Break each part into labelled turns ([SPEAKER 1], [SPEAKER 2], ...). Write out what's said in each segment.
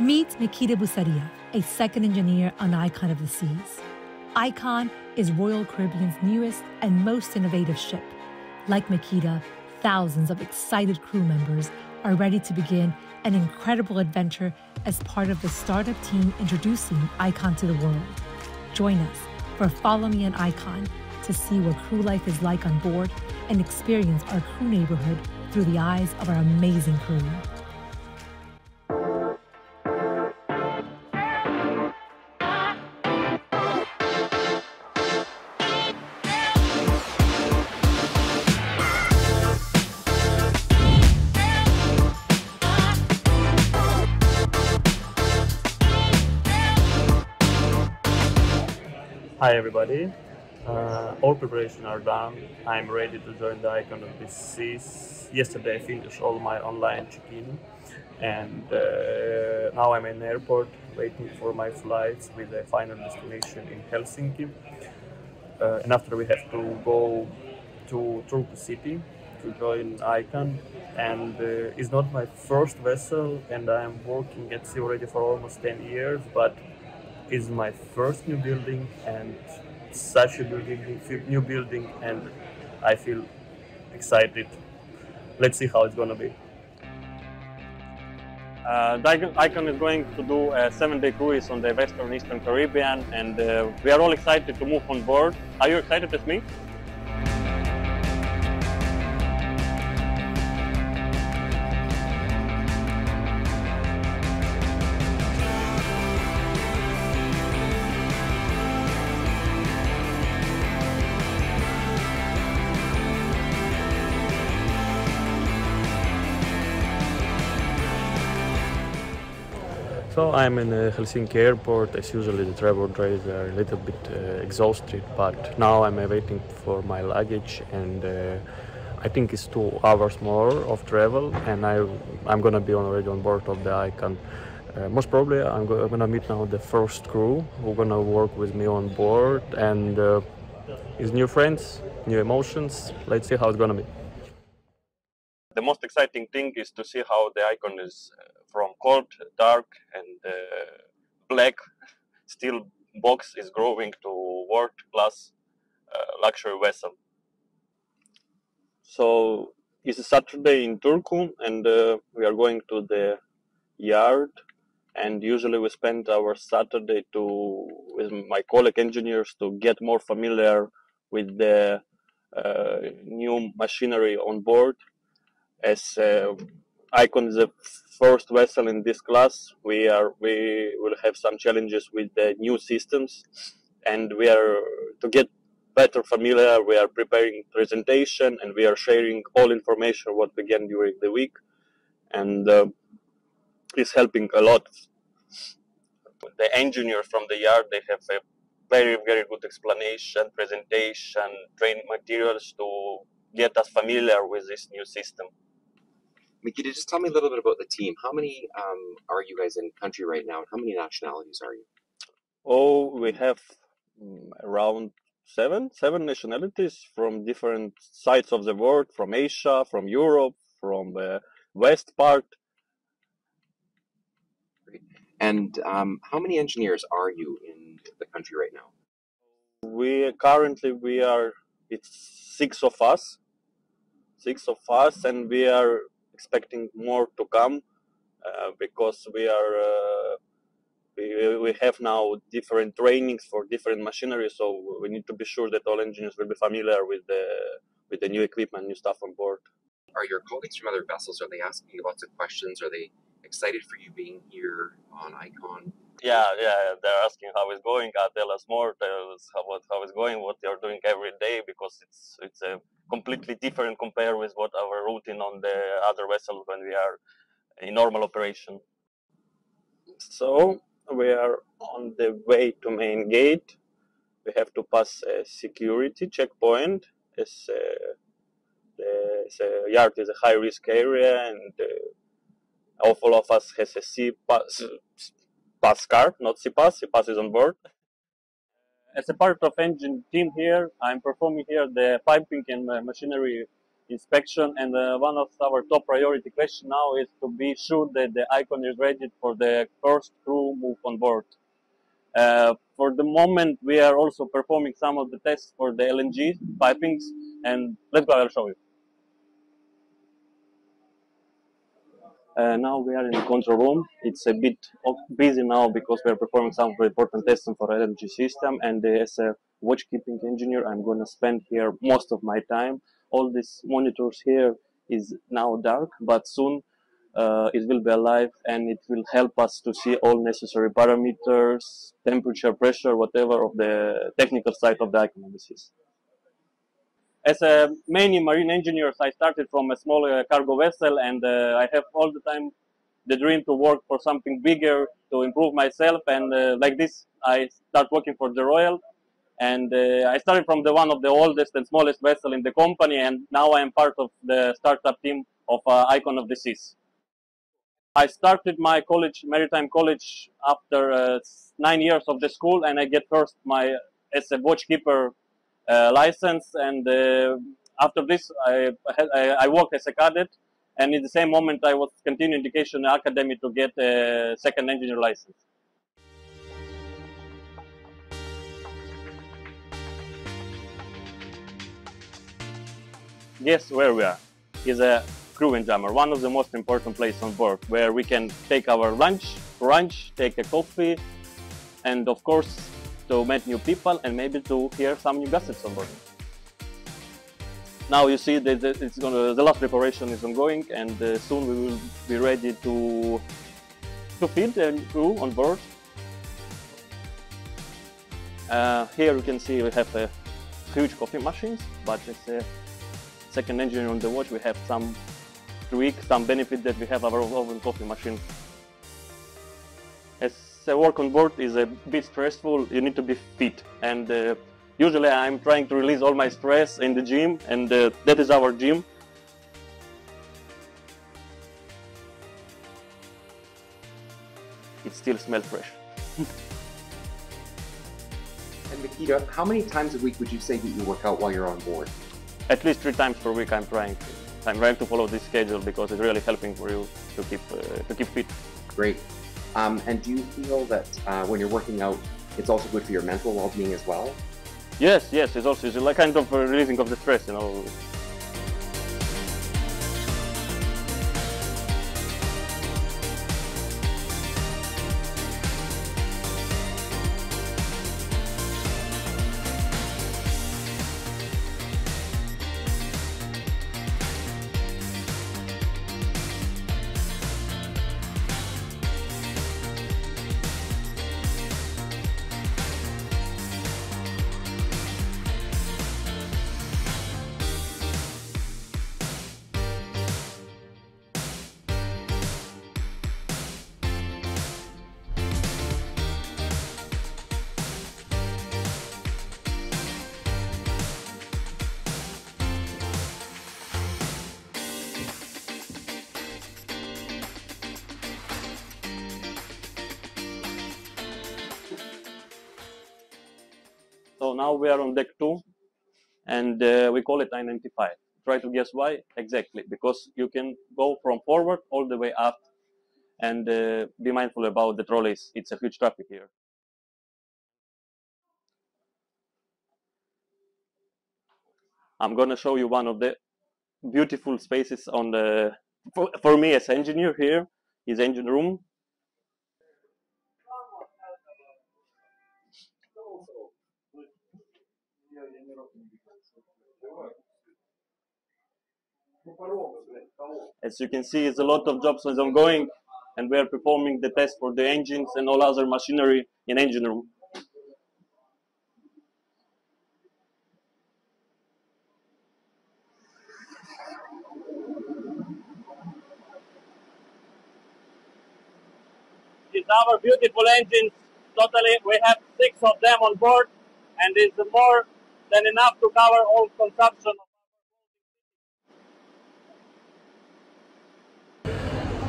[SPEAKER 1] Meet Mykyta Busaria, a second engineer on Icon of the Seas. Icon is Royal Caribbean's newest and most innovative ship. Like Mykyta, thousands of excited crew members are ready to begin an incredible adventure as part of the startup team introducing Icon to the world. Join us for Follow Me on Icon to see what crew life is like on board and experience our crew neighborhood through the eyes of our amazing crew.
[SPEAKER 2] Hi everybody. Uh, all preparations are done. I'm ready to join the Icon of Seas. Yesterday I finished all my online check-in and uh, now I'm in the airport waiting for my flights with a final destination in Helsinki. Uh, and after we have to go to Turku city to join Icon and uh, it's not my first vessel and I'm working at sea already for almost 10 years but is my first new building and such a building, new building, and I feel excited. Let's see how it's gonna be.
[SPEAKER 3] Uh, Icon is going to do a seven-day cruise on the Western Eastern Caribbean, and uh, we are all excited to move on board. Are you excited as me?
[SPEAKER 2] So I'm in uh, Helsinki airport. As usually, the travel days are a little bit uh, exhausted, but now I'm uh, waiting for my luggage, and uh, I think it's two hours more of travel, and I I'm gonna be already on board of the Icon. Uh, most probably, I'm, go- I'm gonna meet now the first crew who gonna work with me on board, and uh, it's new friends, new emotions. Let's see how it's gonna be.
[SPEAKER 3] The most exciting thing is to see how the Icon is uh, from cold, dark, and uh, black steel box is growing to world-class uh, luxury vessel. So it's a Saturday in Turku, and uh, we are going to the yard. And usually we spend our Saturday to with my colleague engineers to get more familiar with the uh, new machinery on board. As uh, Icon is the first vessel in this class, we are we will have some challenges with the new systems, and we are to get better familiar. We are preparing presentation and we are sharing all information what we during the week, and uh, it's helping a lot. The engineers from the yard they have a very very good explanation, presentation, training materials to get us familiar with this new system.
[SPEAKER 4] Mykyta, just tell me a little bit about the team. How many um, are you guys in country right now, and how many nationalities are you?
[SPEAKER 3] Oh, we have mm, around seven, seven nationalities from different sides of the world, from Asia, from Europe, from the west part.
[SPEAKER 4] And um, how many engineers are you in the country right now?
[SPEAKER 3] We currently we are it's six of us, six of us, and we are expecting more to come uh, because we are uh, we, we have now different trainings for different machinery, so we need to be sure that all engineers will be familiar with the with the new equipment, new stuff on board.
[SPEAKER 4] Are your colleagues from other vessels are they asking lots of questions? Are they excited for you being here on Icon?
[SPEAKER 3] Yeah, yeah, they're asking how it's going. Uh, tell us more. Tell us how what, how it's going, what you're doing every day, because it's it's a completely different compared with what our routine on the other vessels when we are in normal operation. So we are on the way to main gate. We have to pass a security checkpoint. As uh, the, the yard is a high risk area, and uh, all of us has a C pass, pass card, not SeaPass. C pass is on board. As a part of engine team here, I'm performing here the piping and uh, machinery inspection. And uh, one of our top priority question now is to be sure that the icon is ready for the first crew move on board. Uh, for the moment, we are also performing some of the tests for the LNG pipings, and let's go. I'll show you. Uh, now we are in the control room. It's a bit busy now because we are performing some very important testing for LNG system. And uh, as a watchkeeping engineer, I'm going to spend here most of my time. All these monitors here is now dark, but soon uh, it will be alive and it will help us to see all necessary parameters, temperature, pressure, whatever of the technical side of the analysis. As a many marine engineers, I started from a small uh, cargo vessel and uh, I have all the time the dream to work for something bigger, to improve myself and uh, like this, I start working for the Royal and uh, I started from the one of the oldest and smallest vessel in the company and now I am part of the startup team of uh, Icon of the Seas. I started my college, maritime college, after uh, nine years of the school, and I get first my as a watchkeeper uh, license. And uh, after this, I, I, I work as a cadet, and in the same moment, I was continuing education academy to get a second engineer license. Guess where we are? Is a crew and jammer, one of the most important places on board where we can take our lunch, lunch, take a coffee, and of course to meet new people and maybe to hear some new gossips on board. Now you see that it's gonna, the last preparation is ongoing and uh, soon we will be ready to, to feed the crew on board. Uh, here you can see we have a huge coffee machines, but it's a second engineer on the watch we have some tweak, some benefit that we have our own coffee machine. A work on board is a bit stressful, you need to be fit. And uh, usually I'm trying to release all my stress in the gym, and uh, that is our gym. It still smells fresh.
[SPEAKER 4] and Mykyta, how many times a week would you say that you work out while you're on board?
[SPEAKER 3] At least three times per week I'm trying to. I'm trying to follow this schedule because it's really helping for you to keep uh, to keep fit.
[SPEAKER 4] Great. Um, and do you feel that uh, when you're working out, it's also good for your mental well-being as well?
[SPEAKER 3] Yes, yes. It's also it's like kind of releasing of the stress, you know. Now we are on deck two, and uh, we call it I-95. Try to guess why? Exactly, because you can go from forward all the way up and uh, be mindful about the trolleys. It's a huge traffic here. I'm going to show you one of the beautiful spaces on the, for, for me as engineer here is engine room. As you can see, it's a lot of jobs is ongoing, and we are performing the test for the engines and all other machinery in engine room. These our beautiful engines. Totally, we have six of them on board, and it's more than enough to cover all consumption.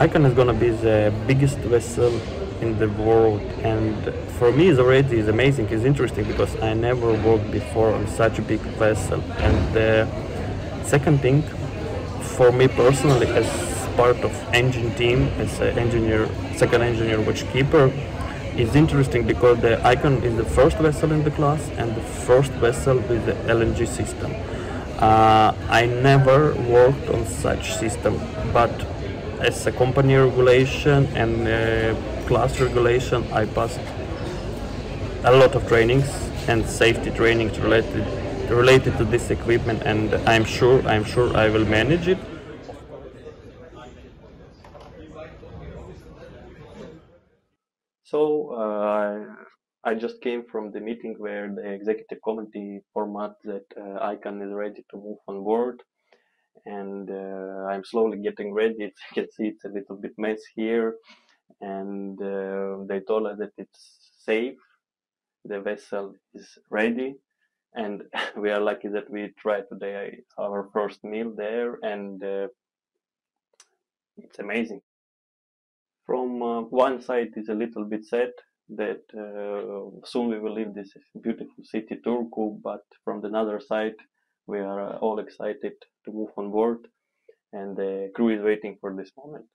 [SPEAKER 2] Icon is gonna be the biggest vessel in the world and for me it's already is amazing it's interesting because I never worked before on such a big vessel and the second thing
[SPEAKER 3] for me personally, as part of engine team, as an engineer, second engineer watchkeeper, is interesting because the Icon is the first vessel in the class and the first vessel with the LNG system. Uh, I never worked on such system, but as a company regulation and uh, class regulation, I passed a lot of trainings and safety trainings related related to this equipment, and I'm sure I'm sure I will manage it. So uh, I just came from the meeting where the executive committee format that uh, Icon is ready to move on board, and uh, I'm slowly getting ready. You can see, it's a little bit mess here, and uh, they told us that it's safe. The vessel is ready, and we are lucky that we tried today our first meal there, and uh, it's amazing. From uh, one side, it's a little bit sad that uh, soon we will leave this beautiful city Turku, but from the other side, we are all excited to move on board, and the crew is waiting for this moment.